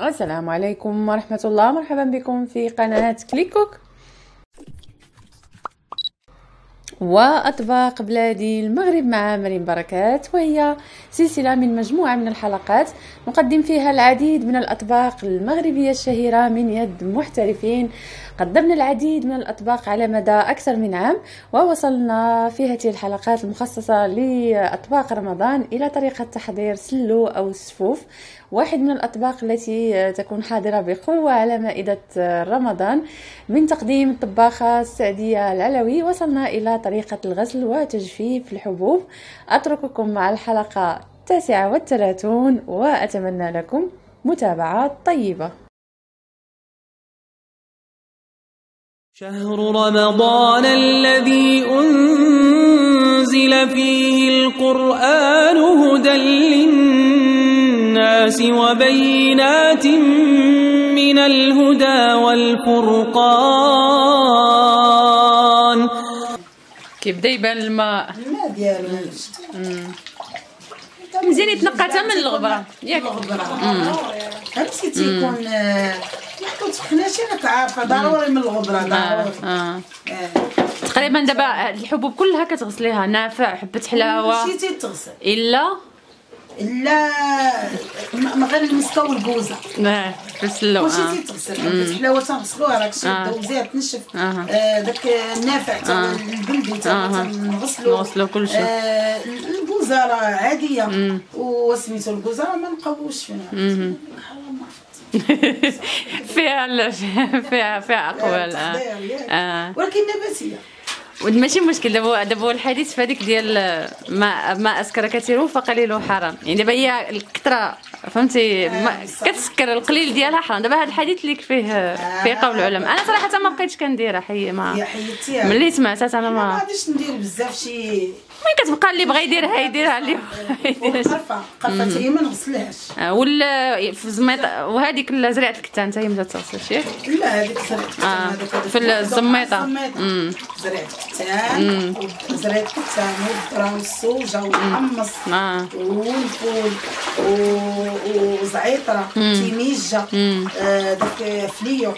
السلام عليكم ورحمة الله. مرحبا بكم في قناة كليكوك. وأطباق بلادي المغرب مع مريم بركات وهي سلسلة من مجموعة من الحلقات نقدم فيها العديد من الأطباق المغربية الشهيرة من يد محترفين قدمنا العديد من الأطباق على مدى أكثر من عام ووصلنا في هذه الحلقات المخصصة لأطباق رمضان إلى طريقة تحضير سلو أو السفوف واحد من الأطباق التي تكون حاضرة بقوة على مائدة رمضان من تقديم الطباخة السعدية العلوي. وصلنا إلى طريقة الغسل وتجفيف الحبوب. أترككم مع الحلقة التاسعة والثلاثون وأتمنى لكم متابعة طيبة. شهر رمضان الذي أنزل فيه القرآن هدى للناس وبينات من الهدى والفرقان. كيبدا يبان الماء. الماء ديالو. مزيان يتنقى حتى من الغبرة. ياك الغبرة. فهمتي تيكون آه، ضروري من الغبره آه. ضروري آه. آه. تقريبا دابا الحبوب كلها كتغسليها نافع حبة حلاوة ماشي تيتغسل إلا لا ما غير المسكه والكوزه آه في السلو كلشي تيتغسل حبة حلاوة تنغسلوها راك آه. شاده وزير تنشف آه. آه، داك النافع تا آه. البلدي تا آه. نغسلو نغسلو كلشي. آه، الكوزه راه عادية وسميتو الكوزه ما نقوش فيها فيها فيها فيها اقوال آه. ولكن نباتية. ماشي مشكل. دابا دابا الحديث في هذيك ديال ما ما أسكر كثير فقليل حرام يعني دابا هي الكثرة فهمتي؟ صح. كتسكر القليل ديالها حرام. دابا هذا الحديث اللي فيه فيه قول العلماء. أنا صراحة ما بقيتش كنديرها حي ما ملي سمعتها أنا ما غاديش ندير بزاف شي ملي كتبقى اللي بغى يديرها يديرها اللي بغى يديرها؟ قرفه قرفة هي ما نغسلهاش. آه، ولا في الزميط وهذيك زريعة الكتان حتى هي ما تغسلش ياك لا هذيك زرعت آه، هذاك- هذاك في الزميطة. الزميطة. زرعت كتان زرعت كتان والذره والسوجه والحمص آه. والفول وزعيطرة تيميجة آه، داك فليو.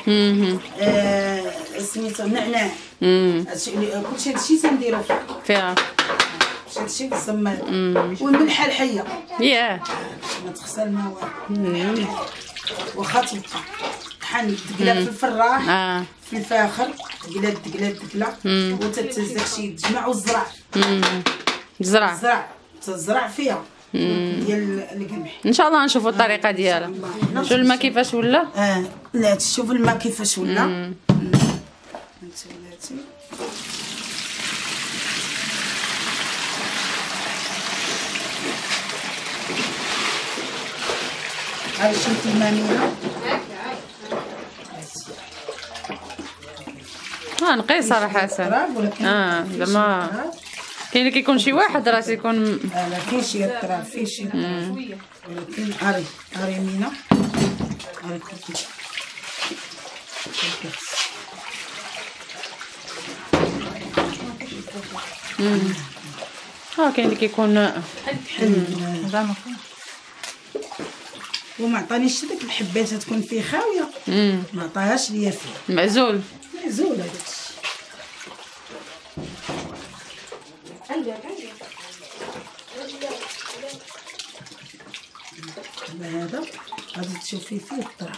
آه، سميتو اللي- كلشي هادشي تنديرو فيه. فيها. هادشي في الزميط والملحه الحيه ياه. ما تغسل ما والو. واخا تبقى. طحن تقلا في الفراح آه. في الفاخر تقلا تقلا تقلا وتتهز داكشي يتجمع والزرع. مم. زرع. الزرع تزرع فيها. ديال القمح. إن شاء الله نشوفوا الطريقة ديالها. شو الماء كيفاش ولا؟ آه لا تشوف الماء كيفاش ولا. ولاتي هاي شمت المامينه آه نقي صراحة تراب ولكن آه زعما كاين اللي كيكون شي واحد راه تيكون آه، لا فيه شي التراب فيه شي. ولكن هاري هاري مينا. هاري كوكي آه كاين اللي كيكون وما عطانيش داك الحبات تكون فيه خاوية. ما عطاهاش ليا فيه. معزول. معزوله داكشي هذا؟ غادي تشوفي فيه الطراب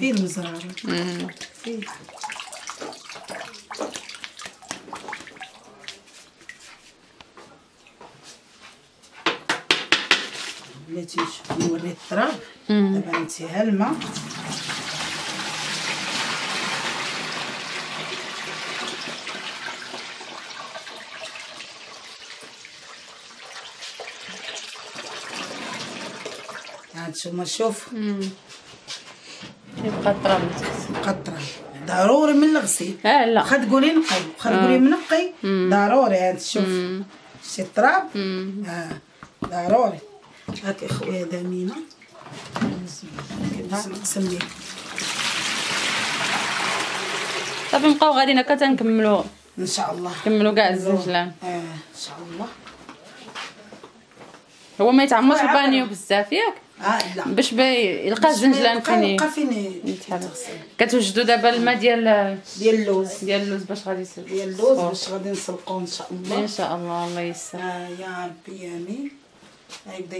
فيه المزرعة. فيه بلاتي نوري الطراب دابا انتيها الماء. عاد شوف. يبقى متغسل. قطرة ضروري من الغسيل. آه لا. واخا تقولي نقي. واخا تقولي منقي ضروري هاد شوف شي التراب آه ضروري. هاك أخويا دامينه كيفاش نسميه صافي نبقاو غاديين هكا تنكملوا إن شاء الله. نكملوا كاع الزنجلان آه ان شاء الله. هو ما يتعمرش البانيو. بزاف ياك؟ آه لا. باش يلقى الزنجلان فين يلقى فين كتوجدوا دابا الماء ديال ديال اللوز. ديال اللوز باش غادي ديال اللوز باش غادي نسلقوه إن شاء الله. إن شاء الله الله يسر آه يا ربي يامين هيبدا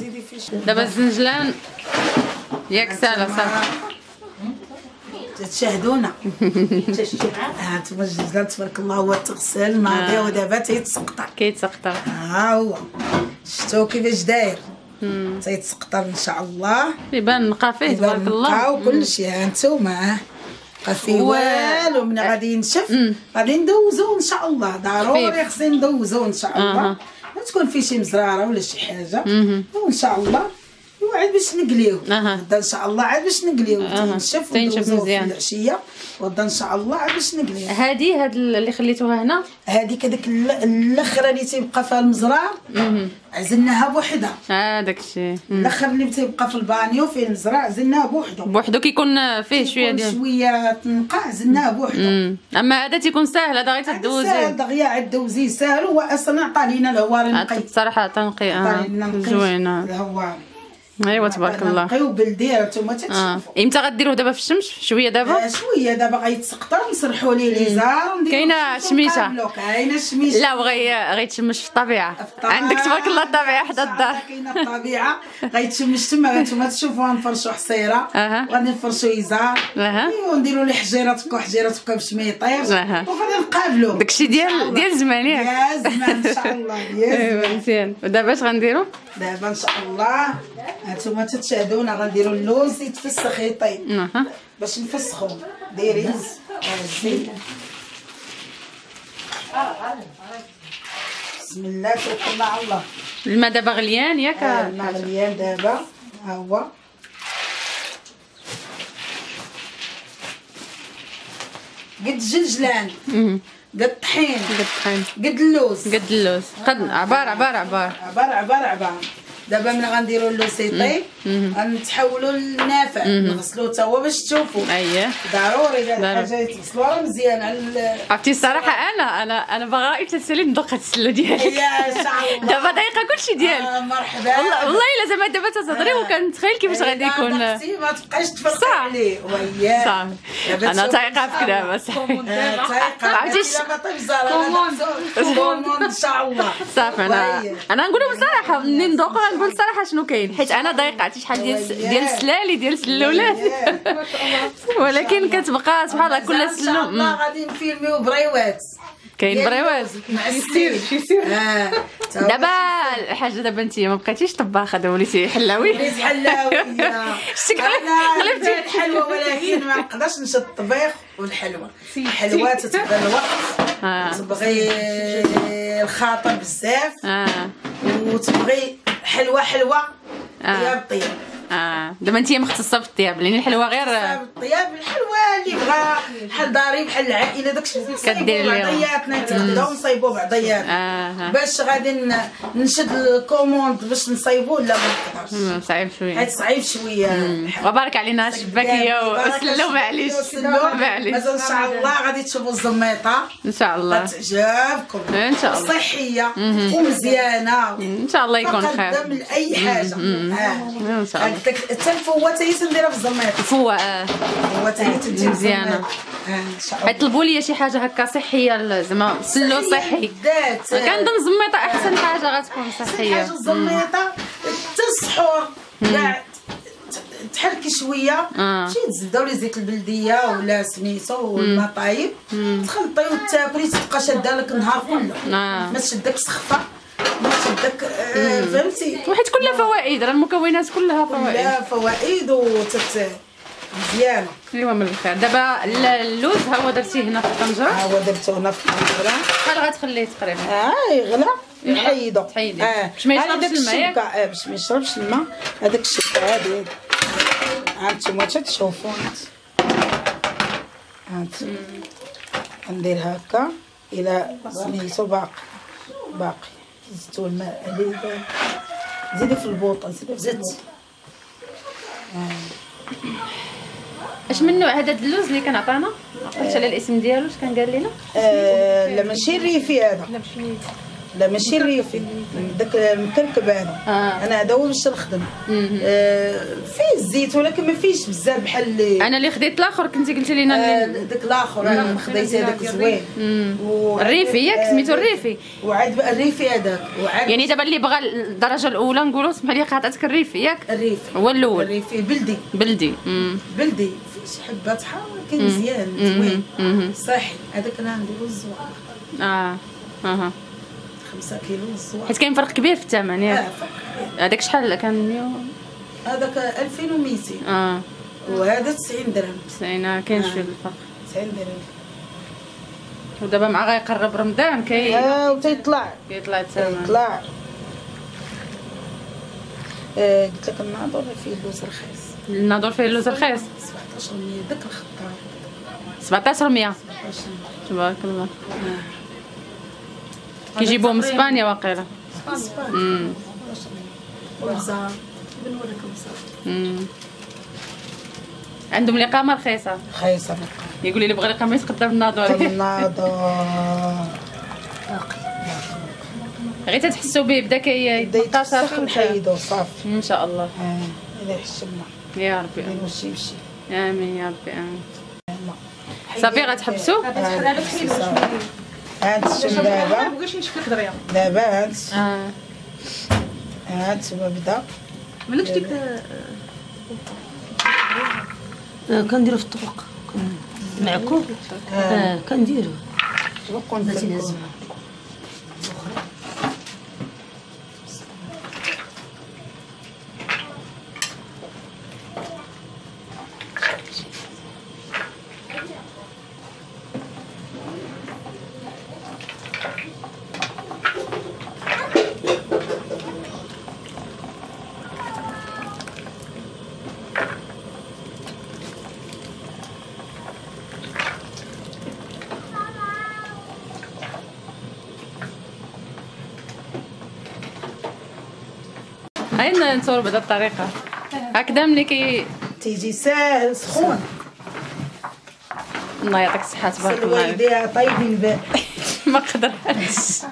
زيدي فيه دابا الزنجلان ياك سالا صافي تشاهدونا ها أنتم الجزلان تبارك الله هو تغسل ماضي ودابا تيتسقطر كيتسقطر ها هو شفتو كيفاش داير تيتسقطر ان شاء الله يبان نقى فيه تبارك الله بقاو كل شيء ها بقى فيه والو من غادي ينشف غادي ندوزو ان شاء الله ضروري. خصني ندوزو ان شاء الله تكون فيه شي مزرارة ولا شي حاجة. وإن شاء الله. وعاد باش نقليو. غدا إن شاء الله عاد باش نقليو. وندوزوه في مزيان. العشية. وغدا ان شاء الله باش نقليو هادي هاد اللي خليتوها هنا؟ هذيك هذاك ال- الآخر اللي تيبقى فيها المزرار عزلناها بوحدها. آه داكشي الأخر اللي تيبقى في البانيو فيه المزرعة عزلناها بوحده بوحدو كيكون فيه شوية ديال شوية تنقع عزلناها بوحده مم. أما هذا تيكون ساهل هذا غير تدوزي. دغيا عاد دوزي سهل هو أصلا عطى لينا الهوار نقي بصراحه تنقي آه زوينة. الهوار. ايوا تبارك الله. نقي وبلديه نتوما آه. تتشوفوا إمتى غديروه دابا في الشمس؟ شوية دابا؟ آه، شوية. دابا غيتسقطر نسرحوا ليه كاينة شي شميشة. ونقابلو. كاينة شميشة. لا وغي غيتشمش في الطبيعة. عندك تبارك الله الطبيعة حدا الدار. كاينة الطبيعة. غيتشمش تما نتوما تشوفوها نفرشوا حصيرة. أها. وغادي نفرشوا يزار أها. ونديروا ليه حجيره تكون باش ما يطيرش. وغادي نقابلوا. داكشي ديال ديال زمان ياك يا زمان إن شاء الله يا زمان. مزيان. ودابا اش غنديرو دابا إن شاء الله. هانتوما تتشاهدونا غنديروا اللوز يتفسخ يطيب باش نفسخو. ديري بسم الله توكلنا على الله. الماء دابا غليان ياك؟ آه، الماء مليان دابا. ها هو. قد الجلجلان. قد الطحين قد الطحين قد اللوز. قد اللوز. قد عبار عبار عبار. عبار عبار عبار. دابا ملي غنديروا اللوز يطيب غنتحولوا للنافع نغسلوه تا هو باش تشوفوا أييه. ضروري هاد. الحاجة يتغسلوا راه مزيان على عرفتي الصراحة أنا أنا أنا باغا غير تسالي ندوق هاد السلة ديالك يا إن شاء الله. دابا دايقه كلشي ديالك آه، مرحبا. والله والله إلا زعما دابا تتهضري آه. وكنتخيل كيفاش غادي يكون. ما تبقاش تفرقي صح. عليه وياه صافي دابا أنا تايقه في كلامها تايقه عرفتي طيب commande. إن شاء الله. صافي أنا. أنا نقولها بصراحه مني ندوقو غنقول الصراحه شنو كاين. حيت أنا دايقه عرفتي شحال ديال. ديال السلالي ديال السلولات. ولكن كتبقى سبحان الله كل ان شاء سلو الله. غادي نفيلميو بريوات. كاين بريوات مع السير شي سير. دابا الحاجة دابا انت ما بقيتيش طباخة دابا وليتي حلاوي. وليت حلاوية. قلبتي. قلبتي الحلوى ولكن ما نقدرش نشد الطبيخ والحلوى الحلوى تتبغى الوقت. آه. تبغي الخاطر بزاف. آه. وتبغي حلوى حلوى آه. طياب طياب آه. دابا انت مختصة في الطياب لأن الحلوة غير الطياب الحلوى اللي بغا بحال داري بحال العائلة داكشي كدير. بعضياتنا يتغداو نصايبو بعضياتنا. آه. باش غادي نشد الكوموند باش نصايبو لا ما نقدرش؟ صعيب شوية. حيت صعيب شوية. وبارك علينا شباكيه بارك وسلو معليش. معليش. إن شاء الله غادي تشوفوا الزميطة. إن شاء الله. تعجبكم إن شاء الله. صحية. ومزيانة. إن شاء الله يكون خير. تقدم لأي حاجة. إن شاء الله. حتى الفوه تاهي تنديرها في الزميطه فوا آه. الفوه تاهي تدير. الزميطة. آه، طلبوا لي شي حاجة هكا صحية زعما سلو صحي. بدات كنظن زميطة أحسن حاجة غتكون صحية. حاجة الزميطه حتى السحور كاع تحركي شوية. آه. شي تزبده ولا زيت البلدية ولا سميتو والماء طايب. تخلطي وتاكلي تبقى شادة لك النهار كله. آه. ما تشدك سخفه تشدك آه، فهمتي؟ وحيت كلها فوائد راه المكونات كلها فوائد. لا فوائد وتت مزيانه أيوا من الخير. دابا ال- اللوز ها هو درتيه هنا في الطنجرة؟ ها هو درتو هنا في الطنجرة. شحال غتخليه تقريبا. آه يغلى. نحيدو تحيدي. آه. باش ما يشربش الماء، آه باش ما يشربش الماء. هذاك الشبكة هذه. هانتوما تشوفوا هانت ندير هكا إلى سميتو باقي. باقي. زدتو الماء عليه. زيدي في البوطة زيدي في البوطة. اش من نوع هذا اللوز اللي كان عطانا؟ ما عقلتش على الاسم ديالو اش كان قال لنا؟ آه لا ماشي الريفي هذا. لا ماشي الريفي داك المكركب هذا آه. أنا هذا هو باش نخدم. آه فيه الزيت ولكن ما فيهش بزاف بحال اللي أنا اللي خديت الآخر كنتي قلتي لينا آه داك الآخر أنا خديت هذاك زوين. الريفي ياك آه، سميتو الريفي. وعاد الريفي هذاك. يعني دابا اللي بغى الدرجة الأولى نقولوا اسمح لي قاطعتك الريفي ياك؟ الريفي. هو الأول. الريفي بلدي بلدي. مم. بلدي. فيه شي حبات حار ولكن مزيان زوين. صحي. هذاك أنا نديرو الزوار آه. أها. 5 كيلو الزوار حيت كاين فرق كبير في الثمن ياك. آه كبير. هذاك شحال؟ كان 100 هذاك 2200 آه. وهذا 90 درهم. 90 كاين آه. شوية الفرق. 90 درهم. ودابا مع غيقرب رمضان كي آه وتيطلع. كيطلع الثمن. يطلع آه، قلت لك الناظور فيه اللوز رخيص. الناظور فيه اللوز رخيص. 17 مية داك الخطار. 1700 17 تبارك الله. كيجيبوه من إسبانيا واقيلا. بنوريك عندهم الاقامه رخيصه رخيصة يقول لي بغى الاقامه يتقدم الناظور الناظور غير تتحسوا به بدأ كي بدأ يتفسخ يتقاصر نحيدو صافي. إن شاء الله. حشمنا يا ربي. بشي آمين يا ربي آمين. صافي غتحبسوا؟ هاد الشم دابا. بغيتش دغيا دابا هاد آه. هاد تما بدا. مالكش ديك آه، كنديرو في الطبق. معكوك آه. كنديرو. بلاتي في لازم هاي نصور بهذه الطريقة. هكذا ملي كي تيجي ساهل سخون. الله يعطيك الصحة تبارك الله. الوالدة طيبين بال ما قدرتش.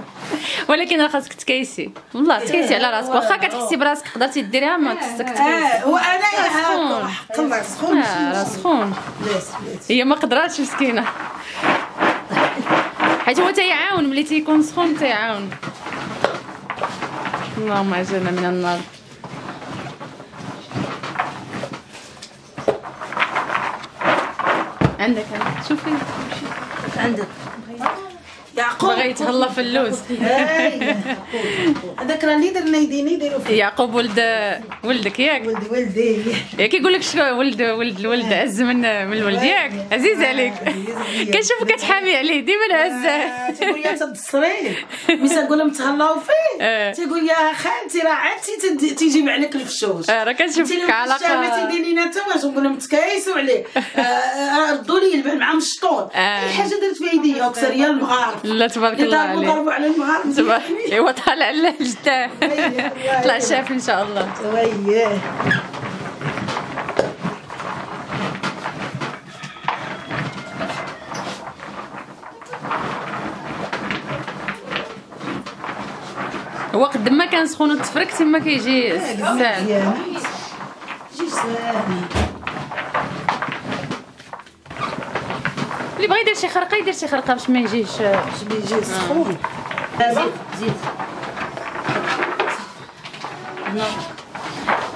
ولكن راه خاصك تكيسي. والله تكيسي على راسك. واخا كتحسي براسك قدرتي ديريها ما خصك تكيسي. آه وأنا حق الله سخون آه، راه سخون. هي ما قدراتش مسكينة. حيت هو تيعاون ملي تيكون سخون تيعاون. اللهم اجرنا من النار. عندك عندك شوفي. عندك. يعقوب. بغى يتهلا في اللوز. هذاك راه اللي درنا يدينا يديروا فيه يعقوب ولد ولدك ياك. ولدي ولدي. ياك يقول لك شكون؟ ولد ولد الولد عز من من الولد ياك. عزيز عليك. كنشوفك كتحامي عليه ديما عزه آه، تقول يا تدصري ميس نقول لهم تهلاو فيه. تقول يا خالتي راه عادتي تيجيب عليك الفشوش. راه كنشوفك علاقه تيديني أنا تا واش نقول لهم تكايسوا عليه. آه، آه، ردوا لي البال مع مشطون آه. أي حاجة درت في يدي أكثر هي المغارب لا تبارك الله عليك. ضربوا على المغارب تبارك ايوا طالع لجداه طلع شاف إن شاء الله. هو قد ما كان سخون وتفرك تما كيجي ساهل مزيان. جي ساهل اللي بغى يدير شي خرقة يدير شي خرقة باش ما يجيش باش بيجي سخون زيت زيت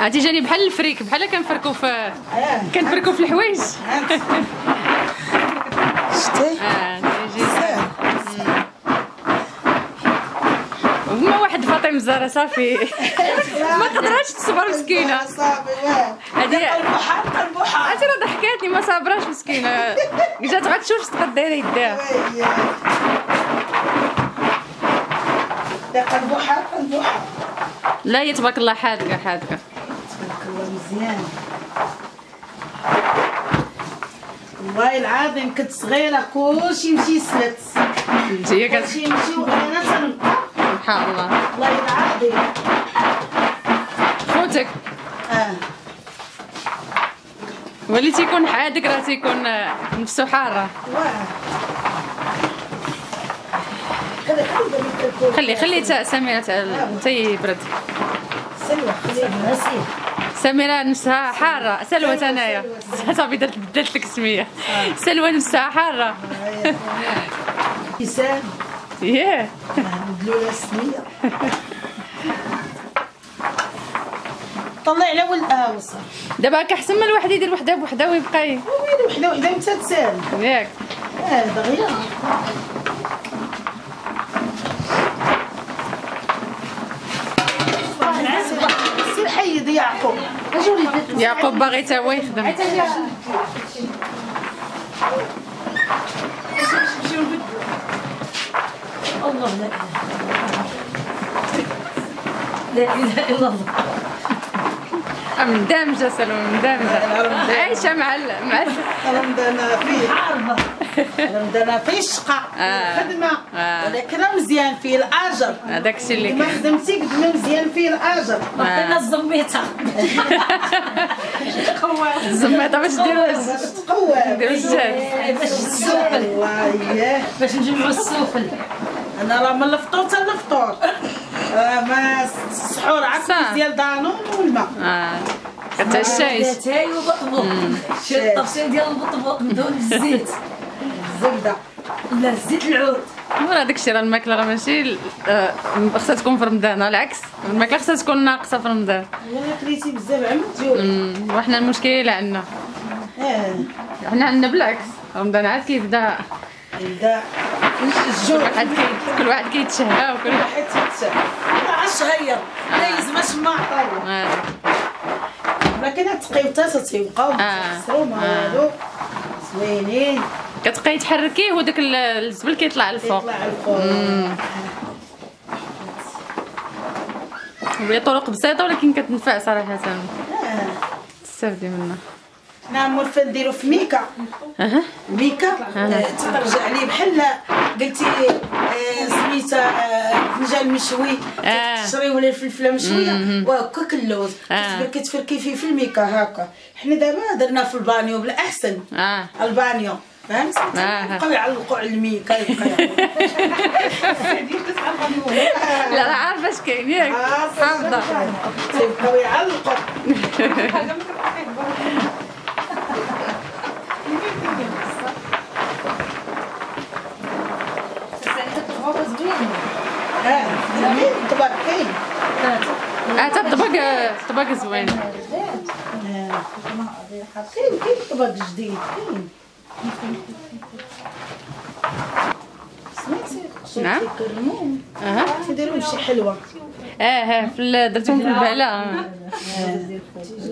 عرفتي جاني بحال الفريك بحال كنفركو في آه. كنفركو في الحوايج. شتي. يجي ساهل وما واحد فاطمة الزهراء صافي. ما قدراتش تصبر مسكينة. صافي حار قلبو حار عرفتي راه ضحكاتني ما صابراش مسكينة. جات غتشوف تقد دايره يديها. حار قلبو حار لا هي تبارك الله حاذقه حاذقه تبارك الله مزيان. والله العظيم كنت صغيرة كلشي مشي سلت هي كت كلشي مشي وأنا تنبقى سبحان الله. والله العظيم خوتك آه واللي تيكون حادق راه تيكون نفسو حارة. خلي خلي تا سميرة تا- سلوى نسيت سميرة نفسها حارة. سلوى تنايا صافي درت بدلت لك السمية سلوى نفسها حارة. ياه السمية طلع على ولد آه وصل. دابا كحسن ما الواحد يدير وحده بوحده ويبقى وين وحده وحده تسال. ياك. آه دغيا. سير حيد يعقوب. يعقوب باغي تا هو يخدم. الله. لا إله إلا الله. مندمجة سلوى مندمجة. عايشة مع ال- مع ال- رمضان فيه حاربه رمضان فيه الشقة آه. الخدمة. آه. ولكن مزيان فيه الأجر. هذاك الشيء اللي ما كاين. خدمتي قد ما مزيان فيه الأجر. بقينا الزميته الزميطة. باش ديروا باش تقوى. ديروا الجهد باش ياه باش نجمعوا السوفل أنا راه من الفطور حتى الفطور. ما السحور صح. عرفت ديال دانون والماء آه. كتعشايش تاي وبطبوط شي الطبسيل ديال البطبوط مدهون بالزيت الزبده لا زيت العود. ورا داكشي راه الماكلة راه ماشي آه، خصها تكون في رمضان العكس. الماكلة خصها تكون ناقصة في رمضان. والله كليتي بزاف أمم، وحنا المشكل عندنا. آه. حنا عندنا بالعكس. رمضان عاد كيبدا. بدا كل الجوع كل واحد كيتشهى وكل واحد تتسع عاش هير دايز ما عطاو آه. لكن التقيوتات تيبقاو آه. متكسرو ما والو زوينين كتبقاي تحركيه وداك ال- الزبل كيطلع الفوق يطلع الفوق وهي طرق بسيطة ولكن كتنفع صراحة آه. تستافدي منها حنا مولفه نديرو في ميكا. أها. ميكا آه، ترجع لي بحال قلتي آه، سميتها آه، بدنجان مشوي آه. تشري ولا الفلفلة مشويه وهكاك اللوز. آه. كتفركي تفركي فيه في الميكا هكا. حنا دابا درنا في البانيو بالاحسن البانيو. فهمتي آه. يبقاو يعلقوا على الميكا. لا راه عارفة اش كاين. ياك. حافظة. تيبقاو يعلقوا آه تا الطبق الطبق زوين كاين كاين طبق جديد كاين نعم. أها. تيديروا شي حلوة آه آه في درتهم في البعله آه.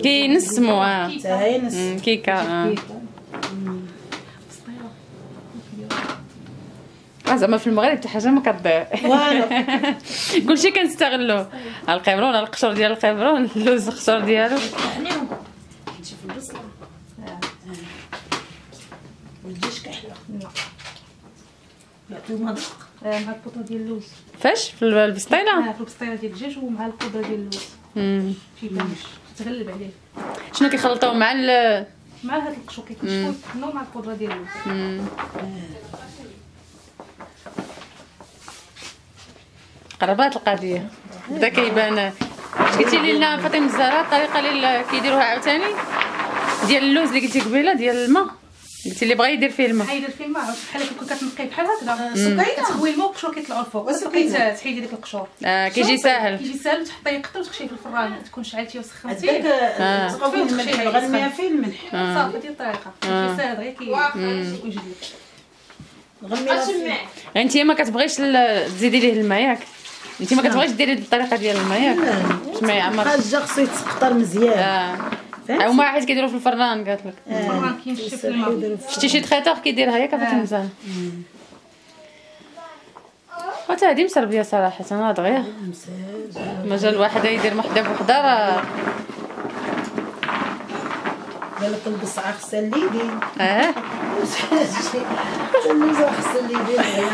كينسموا آه. أمم، كيكة آه آه، زعما في المغرب حتى حاجة ما كتضيع كلشي كنستغلوه القبرون القشور ديال القبرون اللوز القشور ديالو في البصله والجيش كحله يعطيو مذاق مع البودره ديال اللوز فاش في البسطينه في البسطيله ديال الدجاج ومع البودره ديال اللوز بانش تغلب عليه شنو كيخلطوا مع ال مع هاد القشور كيكشفوا مع البودره ديال اللوز قربات القضية بدا كيبان. قلتي لي لنا فاطمة الزهراء الطريقة اللي كيديروها عاوتاني. ديال اللوز اللي قلتي قبيلة ديال الماء. قلتي اللي بغى يدير فيه الماء. حيدير فيه الماء. بحال كون كتنقي بحال هكذا. سكينة. تخوي الماء والقشور كيطلعوا الفوق وسكينة. تبقي تحيدي ديك القشور. آه كيجي ساهل. كيجي ساهل. وتحطيه يقطر وتخشيه في الفران. تكون شعلتيه هذاك وسخنتيه تقوي الملح غنميها فيه الملح. صافي ديال الطريقة. كيجي ساهل. غير كي ويجي لك غنميها انت ما كتبغيش تزيدي ليه الماء ياك؟ انت ما كتبغيش ديري الطريقة ديال الماء ياك باش ما يعمر حاجة خصو يتقطر مزيان. آه. فهمتي؟ هما واحد كيديروا في الفران قالت لك. الماء شتي شي تخيطور كيديرها ياك فاطمه الزهراء وتا هادي مسربية صراحة أنا دغيا. مجال واحد يدير وحده بوحدة راه. قال لك البصعه خصها الليدين آه. خصها الليدين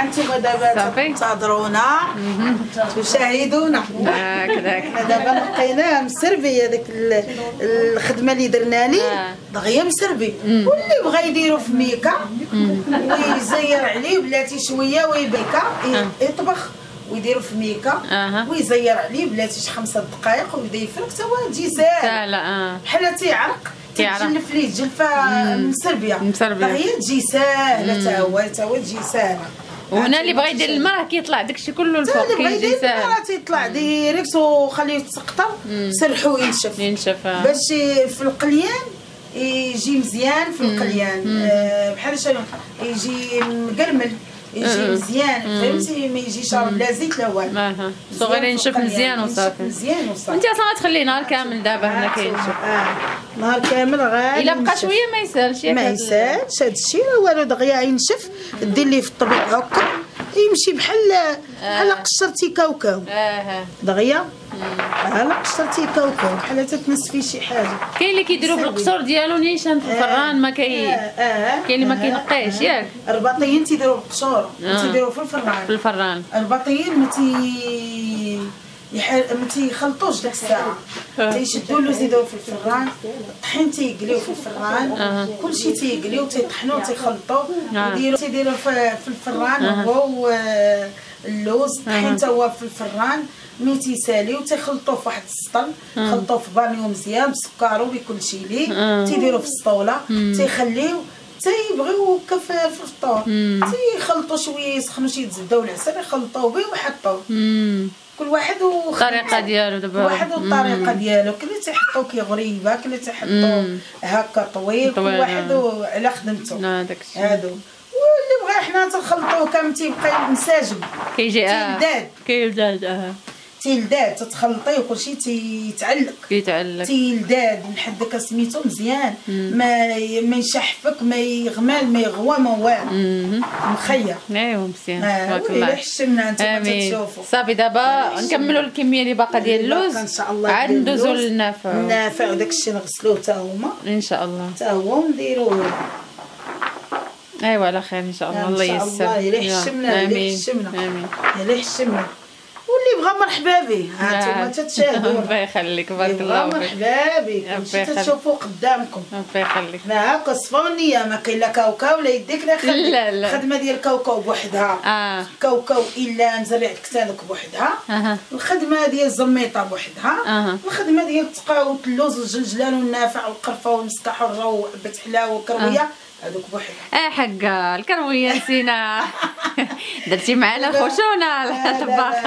أنتم دابا. تنتظرونا. تشاهدونا هكذاك دابا لقيناه مسربي هذيك ال- الخدمة اللي درنا ليه. آه. دغيا مسربي. واللي بغى يديرو في ميكا ويزير عليه بلاتي شوية ويبكى. ي- يطبخ ويديرو في ميكا. أها. ويزير عليه بلاتي شي خمسة دقائق ويبدا يفرك. تا هو تجي ساهل سهلة آه. بحال تيعرق. تجلف ليه جلفه مسربية. مسربية. دغيا تجي ساهلة. تا هو تا هو تجي ساهلة. وهنا اللي بغى يدير الماء راه كيطلع داكشي كله الفوق اللي كيجي يدير ساهل راه تيطلع ديريكت وخليه يتسقطر سرحو ينشف. ينشف آه. باش في القليان يجي مزيان في القليان. آه، بحال شنو؟ يجي مقرمل. يجي مزيان فهمتي ما يجيش لا زيت لا والو صغير ينشف مزيان وصافي مزيان وصافي انت أصلا غتخليه نهار كامل دابا هنا كينشف آه نهار كامل غادي الا بقى. شوية ما يسالش ما يسالش هذا الشيء راه والو دغيا ينشف دير ليه في الطبيب هكا يمشي بحال بحال قشرتي كاوكاو. آه. دغيا؟ بحال قشرتي كاوكاو بحال تتنسفي شي حاجة. كاين اللي كيديروا في القصور ديالو نيشان في الفران ما كي آه آه. كاين اللي ما كينقيش ياك. الرباطيين تيديروا بالقشور آه. تيديروا في في الفران الفران. الرباطيين ما تي ما تيخلطوش ديك الساعة. تيشدوا له يزيدوه في الفران. الطحين تيقليو في الفران. أها. كلشي تيقليو تيطحنوا تيخلطوا آه. يديروا تيديروا في الفران هو واللوز الطحين تا هو في الفران. ملي تيساليو تيخلطوه في واحد السطل. خلطوه في بانيو مزيان بسكر بكل شيء ليه آه. تيديروا في السطولة. تيخليو تيبغيو هكا في الفطور تيخلطوا شوية يسخنوا شي زبده والعسل يخلطوه به ويحطوه كل واحد الطريقة ديالو دابا. كل واحد والطريقة ديالو. كل اللي تيحطو كي غريبة كل اللي تيحطو هكا طويل كل واحد آه. على خدمته هادو. واللي بغى حنا تنخلطوه كامل تيبقى مساجم كيجي آه. كيلداد آه. تيلداد تتخلطيه وكلشي تيتعلق كيتعلق تيلداد لحد داك سميتو مزيان. ما ما يشحفك ما يغمال ما يغوى ما والو. مخير. ايوا مزيان. تبارك الله حشمنا أنت ما آمين. تشوفوا صافي دابا نكملوا الكمية اللي باقا ديال اللوز. إن شاء الله عاد ديال ندوزو اللوز. للنافع. النافع وداك الشيء نغسلوه تا هما. إن شاء الله. تا هو ونديروه أيوا على خير إن شاء الله. الله ييسر. الله، إلا يا. حشمنا، واللي بغى مرحبا به ها آه. أنتم تتشاهدوا. الله يخليك بارك الله فيك. مرحبا ربي يخليك. تتشوفوا قدامكم. الله يخليك. حنا هكا صفونية ما كاين لا كاوكاو لا يديك لا خليك لا، لا. الخدمة ديال كاوكاو بوحدها. آه. كاوكاو إلا نزرع كتانك بوحدها. أها. الخدمة ديال الزميطه بوحدها. أها. الخدمة ديال التقاوت اللوز والجلجلان والنافع والقرفة والمسكح والرو وحبه حلاوه والكرويه هذوك بوحدها آه حقا الكروية نسينا. درتي معنا خشونه الطباخ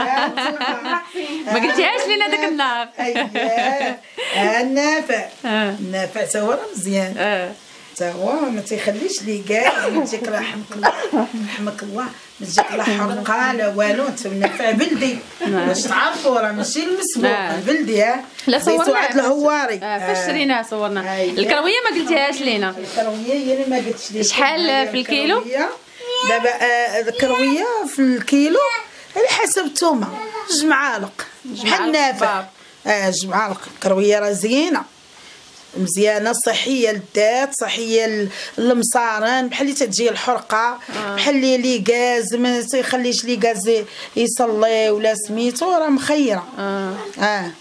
ما قلتيهاش لينا داك النهار اييه النافع النافع تا هو راه مزيان تا هو ما تيخليش لي كاع ما لا رحمك الله رحمك الله ما تجيك لا حرقه لا والو انت النافع بلدي باش تعرفوا راه ماشي المسبوق. بلدي ها لا صورنا عاد الهواري فاش شريناها صورنا. الكرويه ما قلتيهاش لينا الكرويه هي اللي ما قلتش لي شحال في الكيلو؟ دابا آه، الكروية في الكيلو على حسب الثومه جوج معالق بحال النافع. آه جوج معالق الكروية راه زينة. مزيانة صحية للذات صحية للمصارن. بحال اللي تتجي الحرقة بحال اللي لي غاز ما تيخليش لي غاز يصلي ولا سميتو راه مخيرة. آه.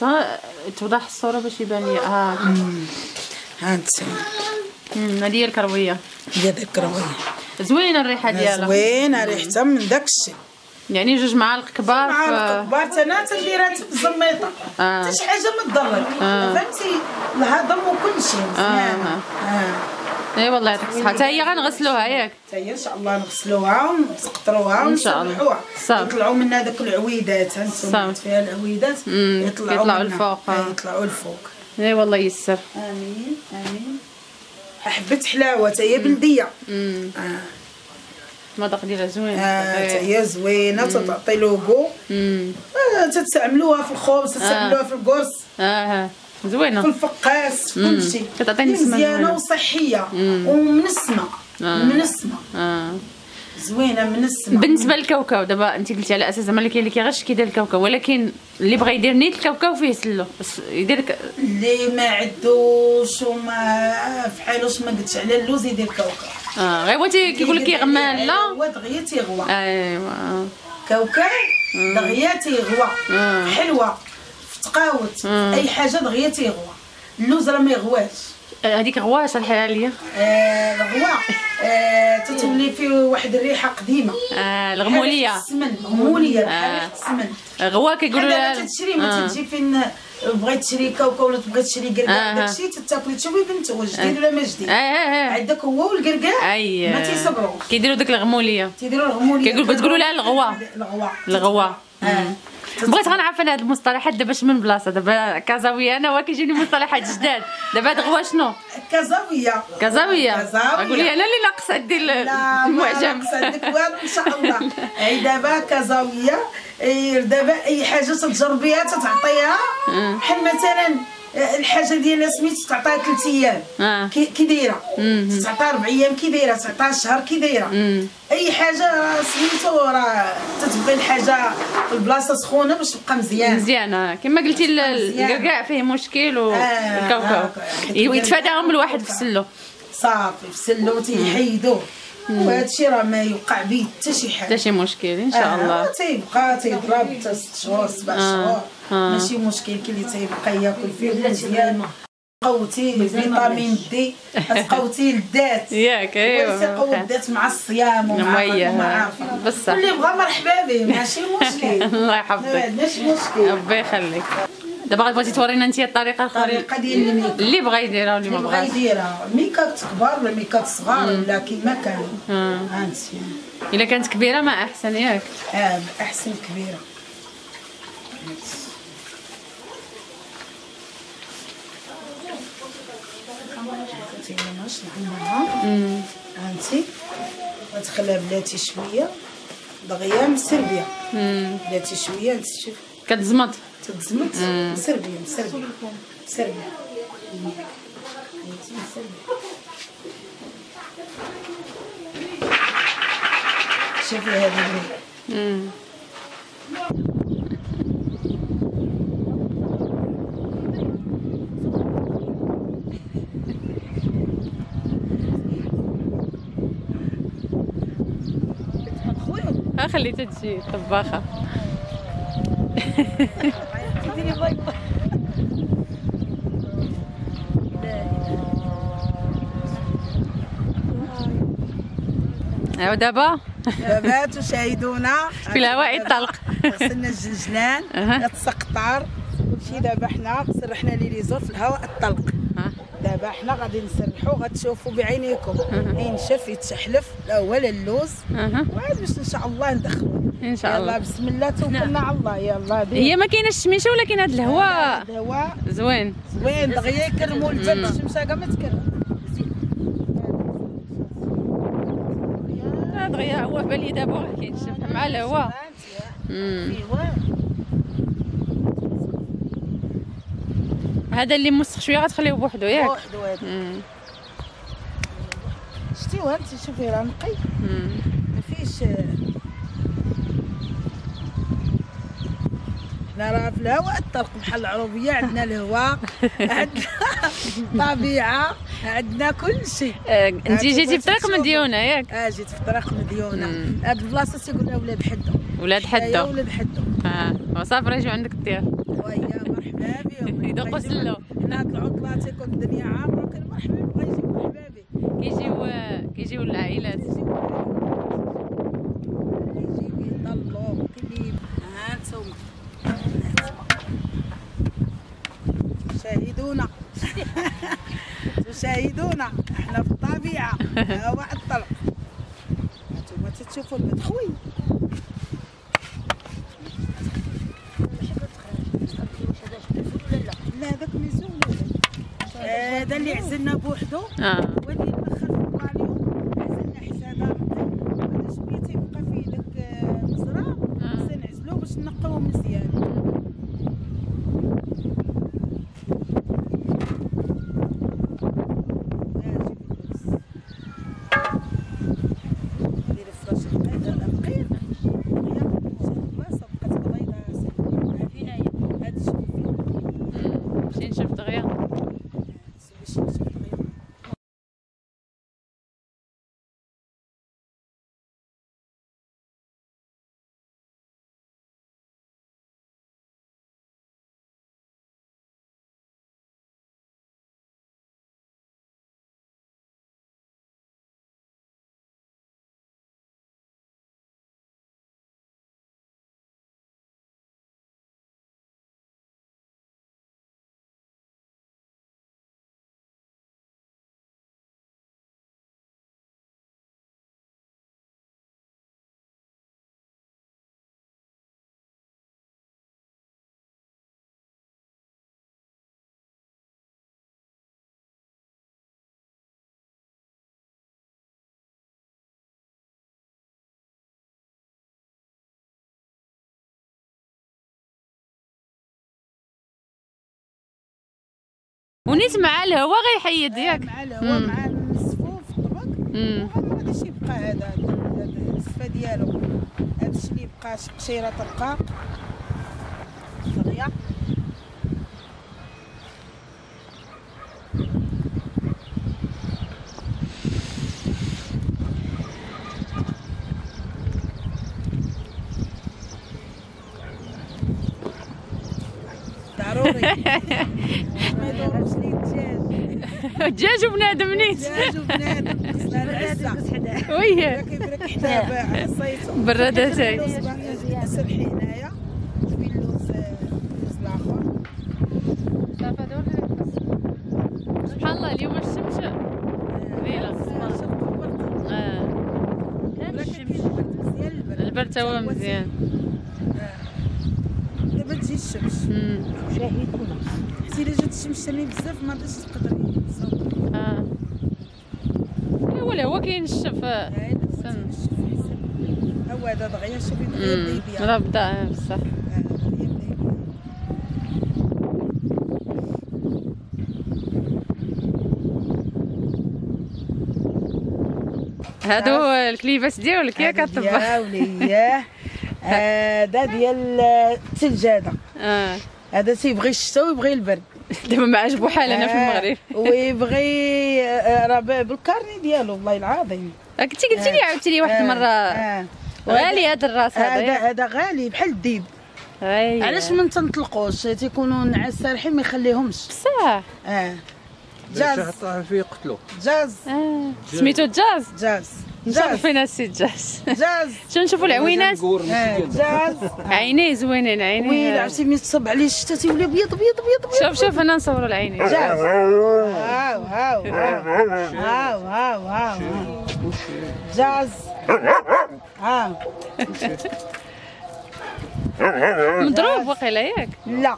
صا- توضح الصورة باش يبان لي. آه. ها انت أمم، هذه هي الكروية هي ديك الكروية زوينة الريحة ديالها زوينة ريحتها من داك الشيء يعني جوج معالق كبار معالق كبار تانا تنديرها في الزميطة آه. حتى شي حاجة ما تضرك آه. فهمتي الهضم وكل شيء مزيان آه. آه إي والله يعطيك الصحة حتى هي غنغسلوها ياك حتى هي إن شاء الله نغسلوها ونسقطروها إن شاء الله. يطلعوا منها داك العويدات ها صافي. أنتم فيها العويدات. يطلعوا يطلعوا. الفوق، آه، آه. يطلعوا الفوق إي والله يسر آمين آمين. حبه حلاوة حتى هي بلدية. آه. المذاق ديالها زوين آه، حتى إيه. هي زوينة تتعطي لوغو. آه، تتستعملوها في الخبز تستعملوها في القرص. آه في زوينة. الفقاس في مم. كل شيء. كتعطيني نسمة مزيانة. وصحية. ومنسمة. آه. منسمة. زوينة منسمه بالنسبة للكاوكاو دابا أنت قلتي على أساس زعما اللي كاين اللي كيغش كيدير الكاوكاو ولكن اللي بغى يدير نيت الكاوكاو فيه سلو. يدير ك... اللي ما عندوش وما في حالوش ما قلتش على اللوز يدير كاوكاو آه غير هو كيقول لك يغمى لا. هو دغيا تيغوى. أيوا. كوكا دغيا تيغوى. آه. حلوة تقاوت أي حاجة دغيا تيغوى. اللوز راه ما يغواش. آه، هذيك غواش الحاليه آه، الغوا آه، تتولي فيه واحد الريحة قديمة. آه الغمولية. السمن غمولية آه. بحال السمن. غوا كيقولوا لها تتشري ما آه. تجي فين بغيت تشري كاوكا ولا تبغي تشري آه. كركاع داكشي تتاكل تشوفي بنت جديد ولا ما جديد عندك هو والكركاع ما تيصبروش كيديروا ديك الغمولية. تيديروا الغمولية. كيقول- تقولوا لها الغوا. الغوا الغوا بغيت غنعرف أنا هاد المصطلحات دابا من بلاصة؟ دابا كازاوية أنا وكيجيني مصطلحات جداد؟ دابا هاد غوا شنو؟ كازاوية. كازاوية. كازاوية. قول لي أنا اللي ناقص عندي ال- لا ما المعجم. ناقص عندك والو إن شاء الله. أي دابا كازاوية دابا أي حاجة تتجربيها تتعطيها. بحال مثلا آه، الحاجة ديال سميت تعطيها ثلاث أيام. آه. كي دايرة. تعطيها أربع أيام كي دايرة تعطيها شهر كي دايرة. أي حاجة راه سميتو راه تتبغي الحاجة في البلاصة سخونة باش تبقى مزيان مزيانة. كما قلتي. الكركاع فيه مشكل آه، والكاوكاو آه. يتفاداهم الواحد في سلو صافي في سلو تيحيدوه وهذا الشيء راه ما يوقع به حتى شي حاجة. حتى شي مشكل إن شاء الله. آه تيبقى تيضرب حتى ست شهور سبع شهور. آه. ماشي مشكل كاين اللي تيبقى ياكل فيه مزيان. قوتي فيتامين دي تقوتي الذات. ياك ايوا الذات مع الصيام ومع بصح. اللي بغى مرحبا به ماشي مشكل. الله يحفظك. عندناش مشكل. ربي يخليك. دابا بغيتي تورينا انت الطريقة الخ- الطريقة ديال الميكات اللي بغى يديرها واللي اللي ما بغى بغاش. يديرها. ميكات كبار ولا ميكات صغار ولا كيما كان. آه. هانتي. إلا كانت كبيرة ما أحسن ياك. آه أحسن كبيرة. هانتي غتخليها بلاتي شوية. دغيا مسربيه بلاتي شوية أنت شوف. كتزمط. تتزمت مسربيه مسربيه مسربيه شوفي هذه اللي ها خليتها تجي طباخة. ايوا دابا؟ دابا تشاهدونا في الهواء الطلق غسلنا الجلجلان أها. تسقطر كلشي دابا حنا سرحنا لي ليزور في الهواء الطلق. دابا حنا غادي نسرحو غتشوفوا بعينيكم. ينشف يتشحلف لا هو لا اللوز. وعاد باش إن شاء الله ندخلو. إن شاء يلا الله. بسم الله توكلنا على الله. يلا دير. هي ما كايناش الشميشة ولا كاين هذا الهواء؟ الهواء. زوين. زوين دغيا يكرموا الجنب الشمسة كاع ما تكرم. لا دغيا هو بالي دابا كينشف مع الهواء. مم. هذا اللي موسخ شوية غتخليه بوحدو ياك. وحدو هذا. شتيو انت شوفي راه نقي. ما فيش حنا راه في الهواء الطلق بحال العروبية عندنا الهواء عندنا طبيعه عندنا كل شيء. آه، انت جيتي في طريق مديونة ياك. آه جيت في طريق مديونة. هاد البلاصة تيقول لها ولاد حدو. ولاد حدو. ولاد حدو. آه. وصافي راه عندك بهم يدقوا سلو. حنا هاد العطله تيكون الدنيا عامره كان مرحبا بغا يجي مرحبا به كيجيو كيجيو العائلات يجي يطلوا كليب ها أنتم شاهدونا. تشاهدونا إحنا في الطبيعة. هواء الطلق أنتم تتشوفوا المدخوي لا هذاك ميزون هذا اللي عزلنا بوحدو. آه. واللي الآخر في الباليو عزلنا حسابه هذا شوية تيبقى فيه داك المزرعه خصنا نعزلو باش نقيوه مزيان ديري فراش القيد القيد هي البلاصه بقات بيضاء هذا الشيء مشي نشوف دغيا ونيت مع الهوا غيحيد ياك. مع الهواء. مع الطبق مم. ما غاديش يبقى هذا الصفا ديالو. هذا الشيء اللي بقى شي قشيره تلقى. طريه ضروري ما يدورش لي الدجاج دجاج وبنادم نيت دجاج وبنادم سرحي هنايا تبين اللوز الآخر سبحان الله اليوم الشمس قليله آه. البرد هو مزيان. تجي الشمس الا جات الشمس بزاف ما غاديش تقدر تصور آه هو الهوا كينشف. هو هذا دغيا شوفي دغيا. بدا يبيع راه بدا بصح هادو الكليبات ديالك ياك الطباخ يا وليه هذا ديال الثلج هذا آه. هذا تيبغي الشتا ويبغي البرد. دابا ما عجبو حال أنا في المغرب. آه، ويبغي آه، راه بالكارني ديالو والله العظيم. آه، كنتي قلتي لي عاودتي لي واحد آه، المرة. آه. غالي هذا الراس هذا. هذا غالي بحال الديب. علاش ما تنطلقوش؟ تيكونوا نعاس سارحين ما يخليهمش. بصح. آه. جاز. جاز قتلو. جاز. آه. سميتو جاز؟ جاز. نشوف جاز فينا السي جاز جاز شو نشوفوا العوينات جاز عينيه زوينين ويلي عينيه عرفتي ملي تصب عليه الشتا تيولي ابيض ابيض ابيض ابيض شوف شوف أنا نصوروا العينين جاز هاو هاو هاو هاو هاو هاو جاز ها مضروب واقيلا ياك لا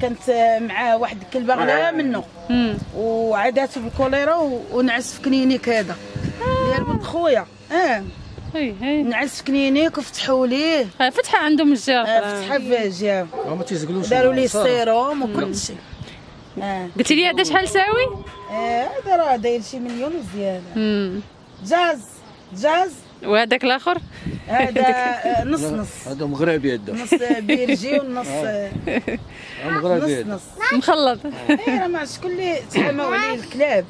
كانت مع واحد الكلبه غلا منه. وعادات بالكوليرا و- ونعس في كنينيك هذا ديال بنت خويا. آه هي هي. نعس كنينيك وفتحوا ليه. آه، فتحة عندهم الجهه آه،. فتحة في جاب ما تيزقلوش. داروا ليه السيروم وكل شيء. آه. قلتي لي هذا شحال ساوي؟ آه، هذا راه داير شي مليون وزيادة. جاز جاز. وهذاك الآخر؟ هذا آه، نص نص. هذا مغربي هذا. نص بيرجي ونص آه، مغربي نص نص. مخلط. إيه راه ما عرفتش شكون اللي تحماو عليه الكلاب.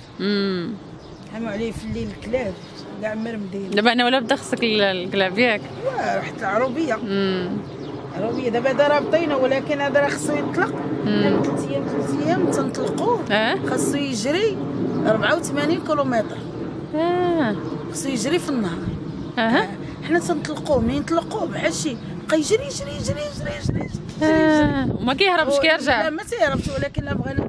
تحماو عليه في الليل الكلاب. كاع مرمدين دابا أنا ولا بدا خصك ال- الكلاب ياك حتى العروبيه مم. عروبية. دابا هذا رابطينه ولكن هذا راه خصو يطلق. من ثلاث أيام ثلاث أيام تنطلقوه آه؟ خاصو يجري 84 كيلومتر. آه. خصو يجري في النهار. أها. حنا تنطلقوه منين نطلقوه بحال شي. بقى يجري يجري يجري يجري يجري, يجري. آه. وما كيهربش لا كيرجع؟ ما تيهربش ولكن لا بغينا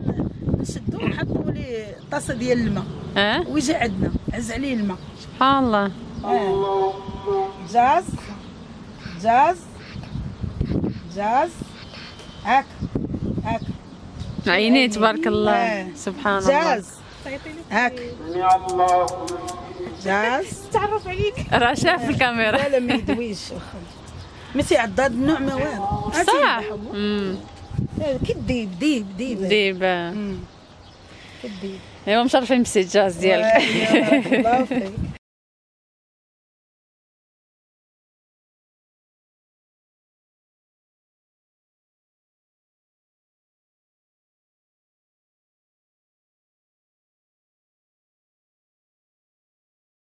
نشدو نحطو ليه طاسة ديال الماء. آه. ويجي عندنا عز عليه الماء. سبحان الله. جاز جاز جاز. هاك هاك عينيه تبارك الله. آه. سبحان الله. جاز. هاك جاز. تعرف عليك. راه شاف الكاميرا. ولا ما يدويش. ما تيعض هاد النوع ما والو صح. امم كي الديب ديب ديب. ديب. الديب أيوا مشرفين بالسجاز ديالك. بارك الله فيك